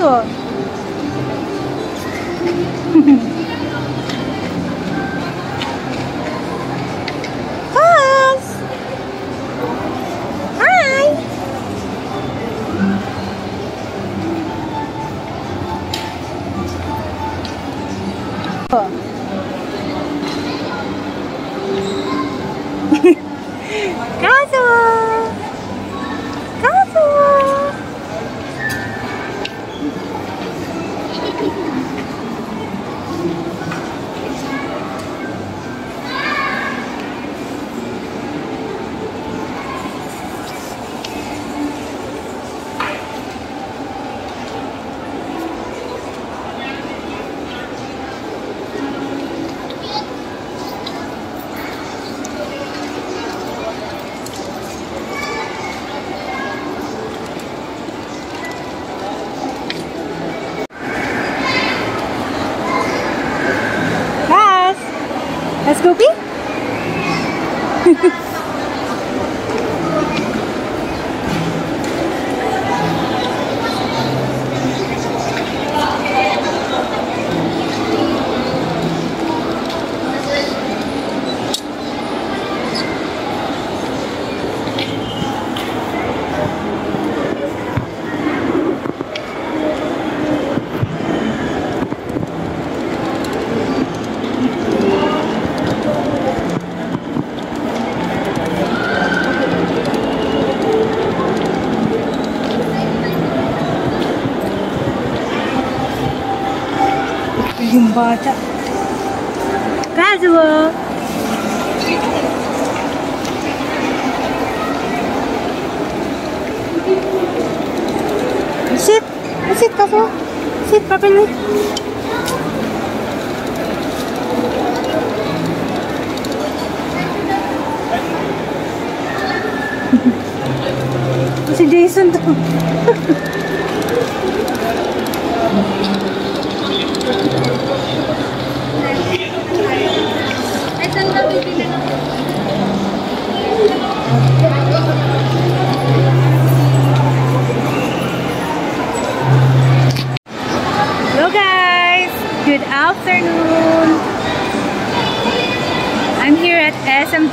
Kaso, cooking? Yung bata. Kazuo! Sit! Sit, Kazuo! Sit si Jason to.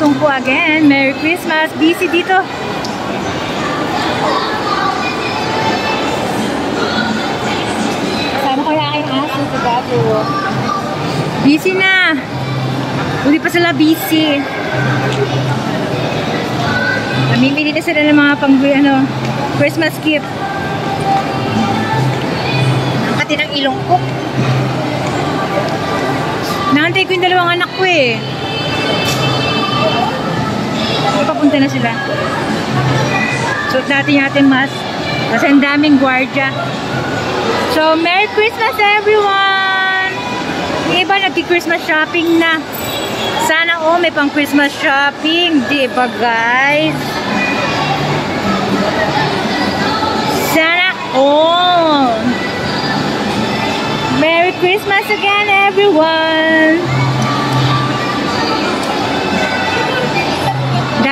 SM Tungpo again. Merry Christmas! Busy dito. Kasama ko yung aking aso sa gato. Busy na! Uli pa sila busy. Namimili na sila ng mga pang ano, Christmas gift. Ang ng ilong ko. Naantay ko yung dalawang anak ko eh. Papunta na sila. Suot natin yung ating mask. Kasi ang daming gwardya. So, Merry Christmas everyone! Yung iba nagki-Christmas shopping na. Sana oh, may pang Christmas shopping. Di ba guys? Sana all! Merry Christmas again everyone!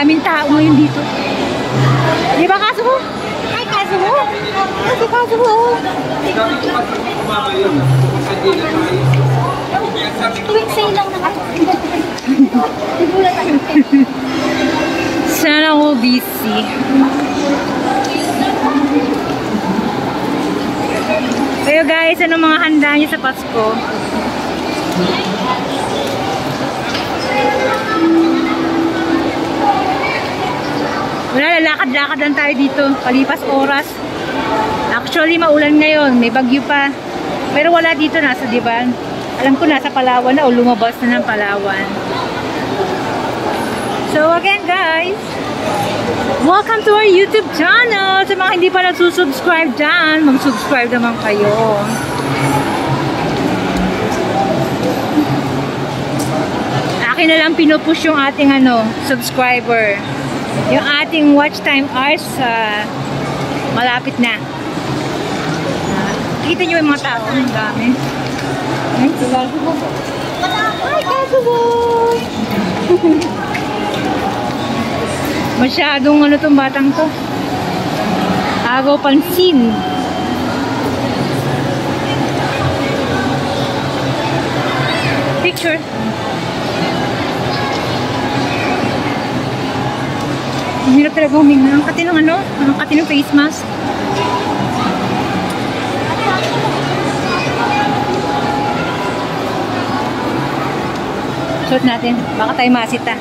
Daming tao ngayon dito. Di ba kaso mo? Ay, kaso mo? Kasi kaso mo. Quick sale lang naman. Sana ako busy. Kayo guys, ano mga handa niyo sa Pasko? Wala, lalakad-lakad lang tayo dito. Palipas oras. Actually, maulan ngayon. May bagyo pa. Pero wala dito nasa, di ba? Alam ko nasa Palawan na o lumabas na ng Palawan. So again guys, welcome to our YouTube channel. Sa mga hindi pa nagsusubscribe dyan, mag-subscribe naman kayo. Akin na lang pinupush yung ating ano, subscriber. Yung ating watch time hours uh, malapit na. Uh, kita nyo yung mga tao, ang dami. Ay, kaso mo. Ay, kaso mo. Masyadong ano tong batang to. Agaw pansin. Picture. Hirap talaga huminga. Ang kati ng ano? Ang kati ng face mask. Suot natin. Baka tayo masita.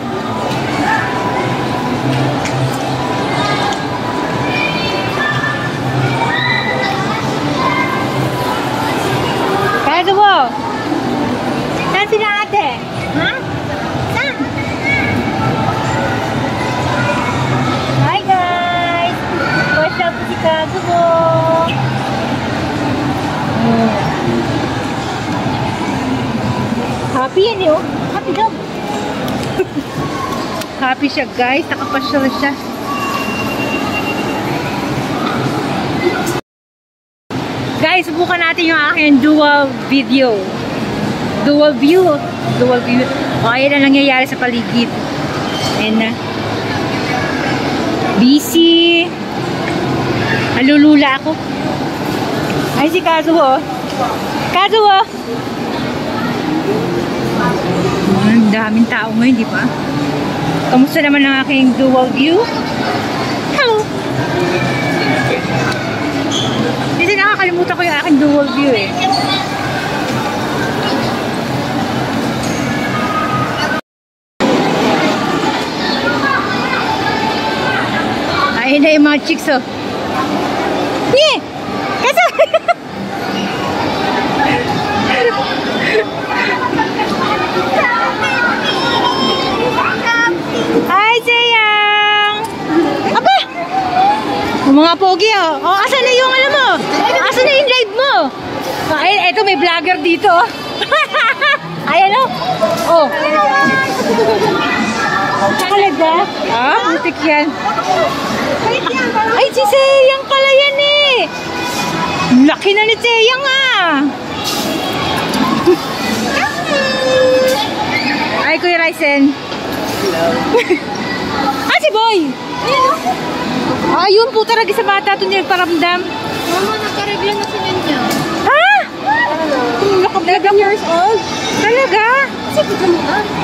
Kaya mo! Saan sila ate? Ha? Saan? Hi guys! Kagubo? Happy yan eh oh. Happy dog. Happy siya guys. Nakapasyal siya. Guys, subukan natin yung aking dual video. Dual view. Dual view. O, ayan na nangyayari sa paligid. Ayan na. Busy. Alulula ako. Ay, si Kazuo. Kazuo! Ang daming tao ngayon, di ba? Kamusta naman ang aking dual view? Hello! Kasi nakakalimutan ko yung aking dual view eh. Ayun na yung mga chicks oh. Mga pogi, oh. Oh, asan na yung ano mo? Asan na yung live mo? Ay, eto may vlogger dito, oh. Ayan, oh. Oh. Talaga? Ah, butik yan. Ay, si Sayang pala yan, eh. Laki na ni Sayang, ah. Ay, Kuya Ryzen. ah, si Boy! Ah, yun po talaga sa bata ito nagparamdam. Mama, nagka-review na si Ninya. Ha? Nakablog years old? Talaga? Kasi pagkamutan.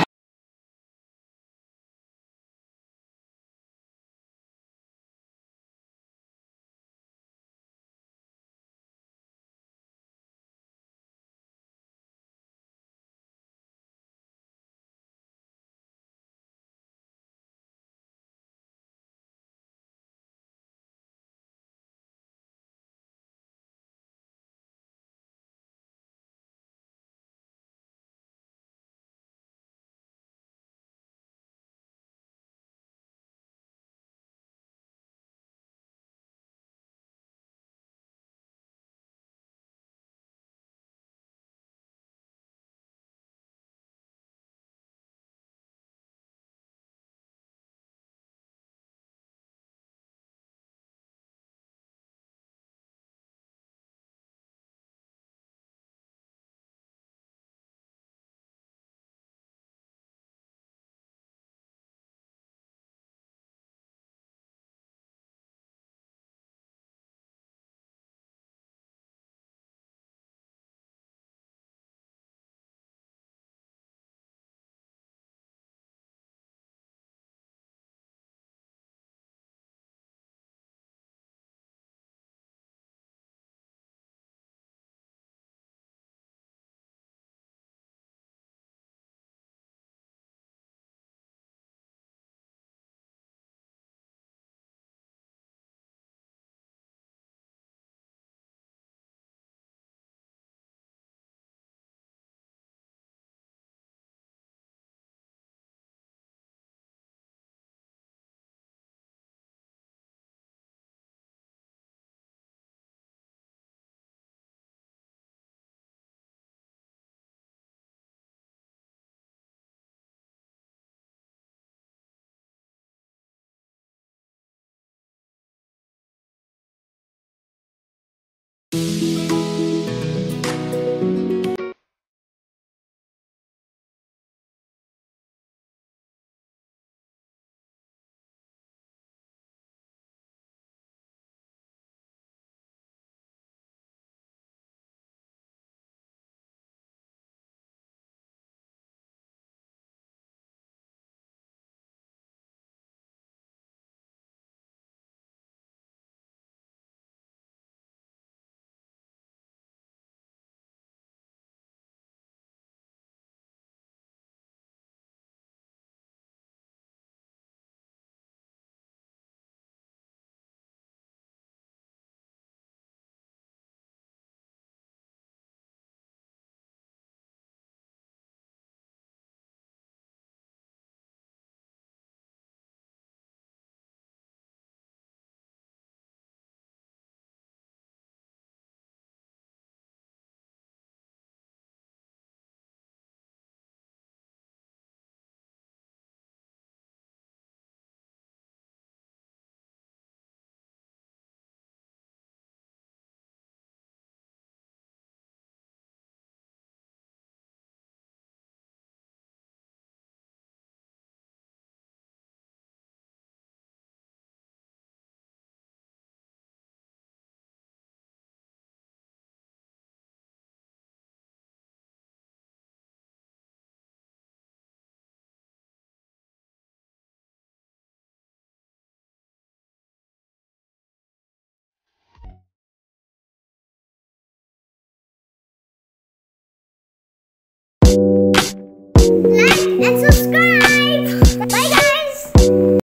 thank you